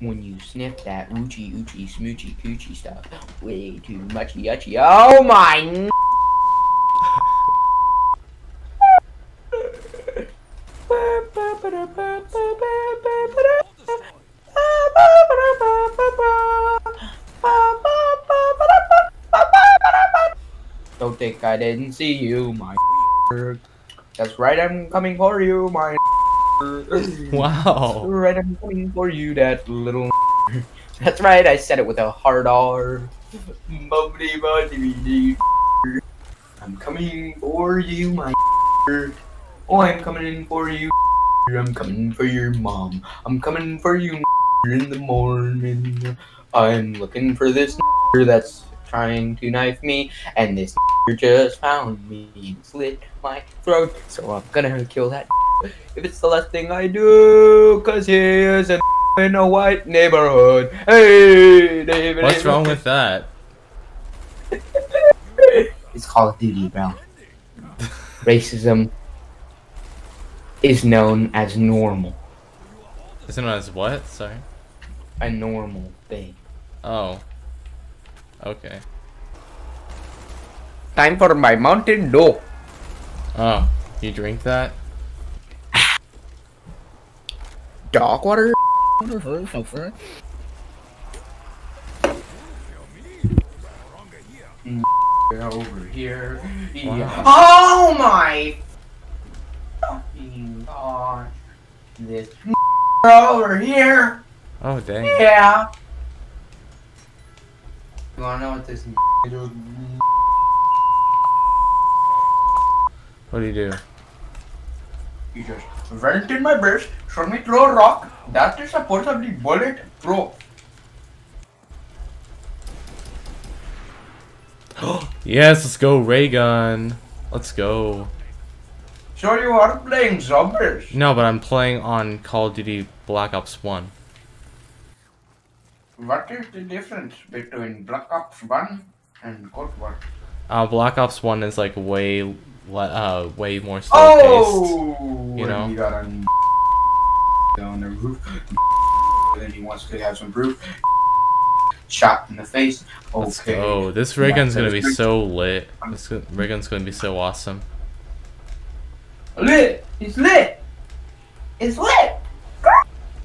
when you sniff that oochie oochie smoochy coochie stuff. Way too much yuchy. Oh my. Don't think I didn't see you, my. That's right, I'm coming for you, my. Wow. Right, I'm coming for you, that little. That's right, I said it with a hard R. I'm coming for you, my. Oh, I'm coming in for you. I'm coming for your mom. I'm coming for you in the morning. I'm looking for this that's trying to knife me, and this just found me and slit my throat. So I'm gonna kill that if it's the last thing I do, cause he is a in a white neighborhood. Hey, David. What's wrong with that? It's Call of Duty, bro. Racism is known as normal. Is it known as what? Sorry. A normal thing. Oh. Okay. Time for my Mountain Dew. Oh, you drink that? Dog water? Over here. Yeah. Oh my fucking god. This over here. Oh, dang. Yeah. You wanna know what this What do you do? You just went in my breast, showed me throw a rock. That is supposedly bullet proof. yes, let's go, ray gun. Let's go. So you are playing zombies. No, but I'm playing on Call of Duty Black Ops 1. What is the difference between Black Ops 1 and Cold War? Uh, Black Ops 1 is like way, uh, way more slow. Oh! you know? He got on, on the roof. Then he wants to have some proof. Shot in the face. Okay. Let's. This ray gun's Yeah, gonna be so lit. This ray gun's gonna be so awesome. Lit! It's lit! It's lit!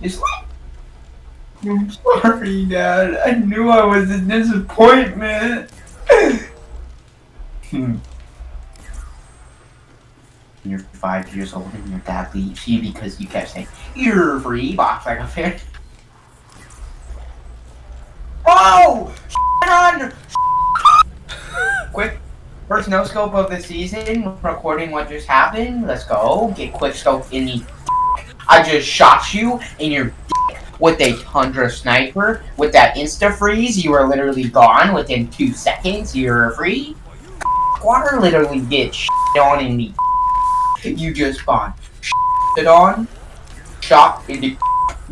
It's lit! I'm sorry, Dad. I knew I was a disappointment. Hmm. You're five years old and your dad leaves you because you kept saying, You're free, box like a fair. Oh! On! Quick First no scope of the season, recording what just happened. Let's go. Get quick scope in the. I just shot you in your with a Tundra sniper. With that insta freeze, you were literally gone within two seconds. You're free. Water literally gets on in the. You just spawned. Shit on. Shot in the.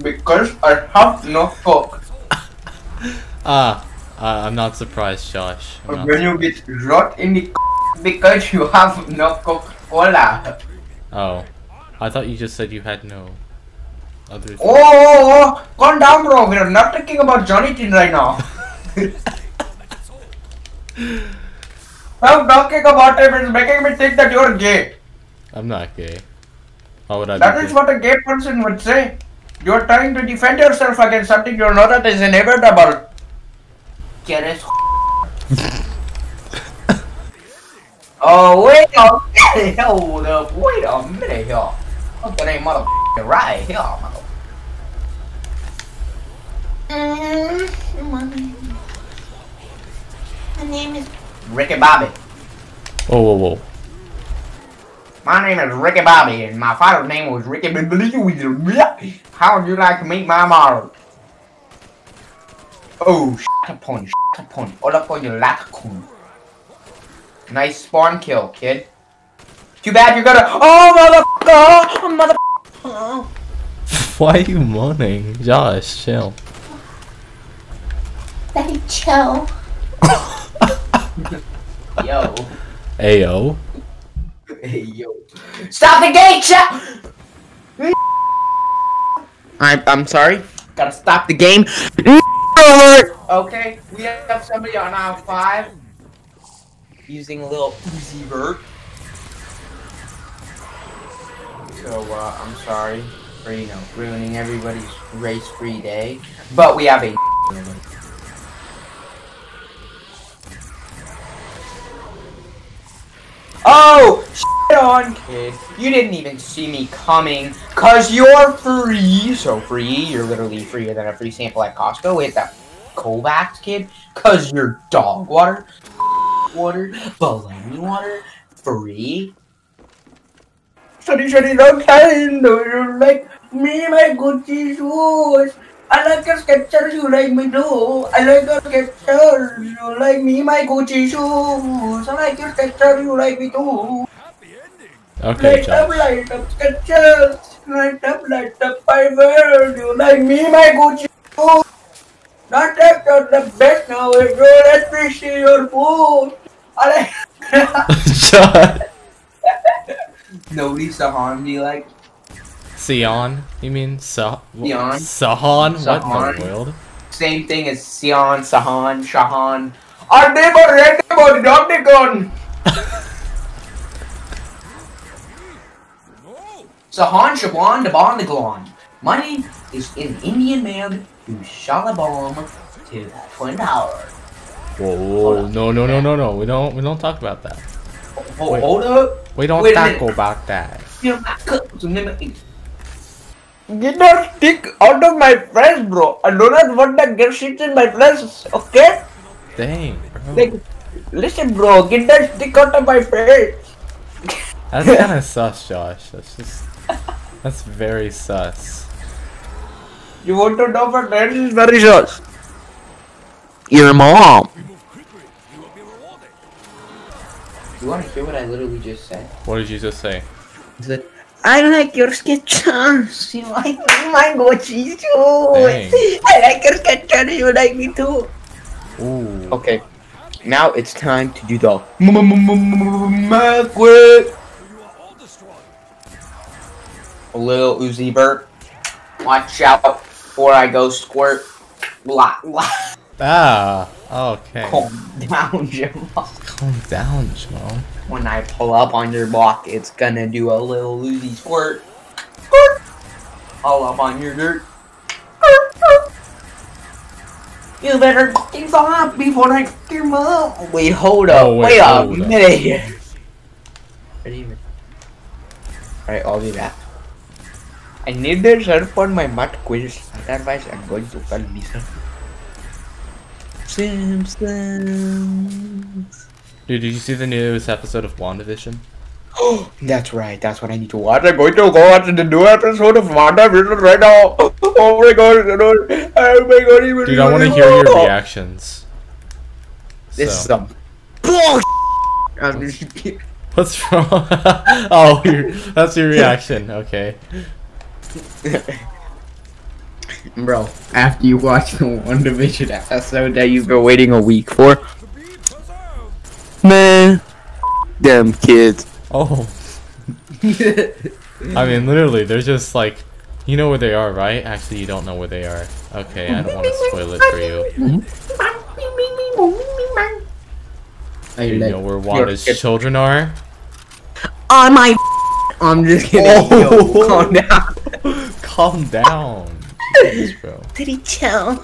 Because I have no scope. Ah, uh, I'm not surprised, Josh. I'm When you get shot in the. Because you have no Coca-Cola. Oh, I thought you just said you had no other. Oh, oh, oh, calm down, bro. We're not talking about Johnny Tin right now. I'm talking about it. It's making me think that you're gay. I'm not gay. Why would I That be is gay? what a gay person would say. You're trying to defend yourself against something you know that is inevitable. ¿Quieres? oh, wait a minute. Hold up. Wait a minute here. I'm gonna motherfucking right here, mother. Mm, my name- My name is Ricky Bobby. Whoa, whoa, whoa. My name is Ricky Bobby, and my father's name was Ricky Bobby. How would you like to meet my mother? Oh, shut upon, shut upon. All up on your laccoon. Nice spawn kill, kid. Too bad you're gonna. Oh, motherfucker! Oh, mother. Why are you moaning? Josh, chill. Very chill. Yo. Ayo. Hey, yo. Stop the gate, shut! I'm, I'm sorry. Gotta stop the game. Okay, we have somebody on aisle five using a little Uzi vert. So, uh, I'm sorry for, you know, ruining everybody's race-free day. But we have a Oh, shit on, kid. You didn't even see me coming, cause you're free. So free, you're literally freer than a free sample at Costco with that Kovacs, kid. Cause you're dog water, water, baloney water, free. Shutty, shutty, don't kind, you like me, my Gucci shoes? I like your Skechers, you like me too. I like your Skechers, you like me, my Gucci shoes. I like your Skechers, you like me too. Okay, Light up, Josh. light up, Skechers. Light up, light up, my world. You like me, my Gucci shoes. Not that you're the best now, if you let me see your food. I like... Josh. Nobody Sahan do you like? Sion, you mean Sa- Sion. Sahan? What in Sahan. the world? Same thing as Sion, Sahan, Shahan. Our neighbor, red neighbor, Dominican. Sahan, Shawan, Daban, Daglon. My name is an Indian man who shot a bomb to the Twin Tower. Whoa, whoa, no, no, no, no, no. We don't, we don't talk about that. Oh, Wait. hold up. We don't Wait a talk minute. about that. You know, I could- so never- Get that stick out of my flesh, bro. I do not want that get shit in my flesh, okay? Dang, bro. Like, listen, bro, get that stick out of my face. That's kind of sus, Josh. That's just, that's very sus. You want to know what that is very sus? Your mom. You want to hear what I literally just said? What did you just say? I said, I like your Skechers. You like my Gucci too. I like your Skechers. You like me too. Ooh. Okay, now it's time to do the math quick. Little Uzi Vert. Watch out before I go squirt. La, la. Ah. Okay. Calm down, Jamal. Calm down, Jamal. When I pull up on your block, it's gonna do a little Uzi squirt. Squirt. All up on your dirt. You better fucking stop before I your mom. Wait, hold up. Oh, wait, wait a up. minute here. Alright, I'll be back. I need the help on my math quiz. Otherwise, I'm going to call Lisa. Simpsons. Dude, did you see the newest episode of WandaVision? Oh, that's right. That's what I need to watch. I'm going to go watch the new episode of WandaVision right now. Oh my god! you know, Oh my god! even- Dude, I want to hear your reactions. This is some bullshit. I'm just kidding. what's wrong? oh, your, that's your reaction. Okay. Bro, after you watch the WandaVision episode that you've been waiting a week for, man, damn kids. Oh, I mean, literally, they're just like, you know where they are, right? Actually, you don't know where they are. Okay, I don't want to spoil it for you. Do you know where Wanda's kids. children are? on my. I'm just kidding. Oh. Yo, calm down. Calm down. Jeez, bro. Pretty chill.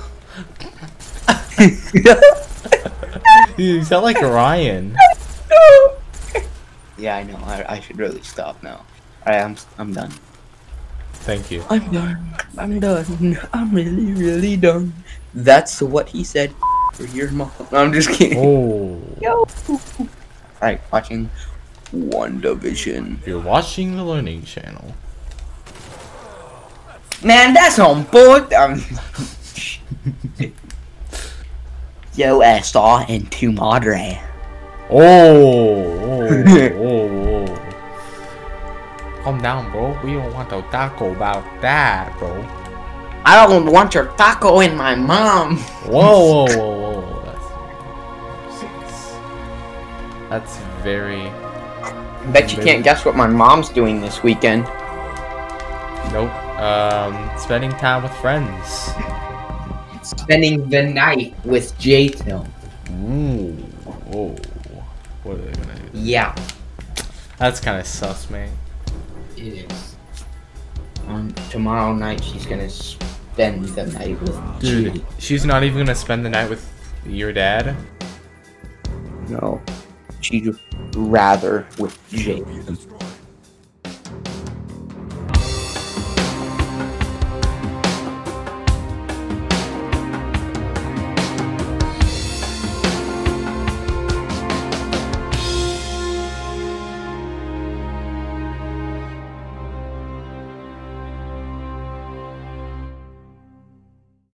You sound like Ryan. yeah, I know. I, I should really stop now. Alright, I'm I'm done. Thank you. I'm done. I'm done. I'm really, really done. That's what he said for your mom. No, I'm just kidding. Oh, Yo. Alright, watching WandaVision. you're watching the Learning Channel. Man, that's on board. Um, Yo, SR and tu madre. Oh, oh, oh, oh. Calm down, bro. We don't want to talk about that, bro. I don't want your taco in my mom. Whoa, whoa, whoa, whoa. That's, that's very. Bet you can't guess what my mom's doing this weekend. Nope. Um, spending time with friends. Spending the night with J-Till. Ooh. Whoa. What are they gonna do? Yeah. That's kind of sus, man. It is. On tomorrow night, she's gonna spend the night with Dude, G. she's not even gonna spend the night with your dad. No. She'd rather with Jake.